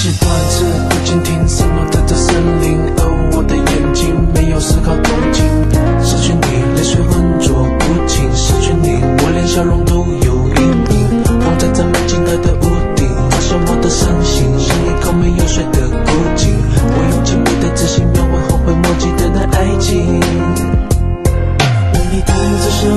些段子不禁听，什么叫做森林？而我的眼睛没有丝毫动静。失去你，泪水浑浊不清；失去你，我连笑容都有阴影。放在咱们紧挨的屋顶，好像我的伤心，像一口没有水的孤井。我用紧密的自信描绘后悔莫及的那爱情。为你弹着手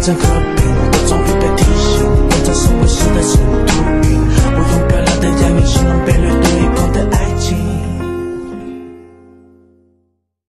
to go.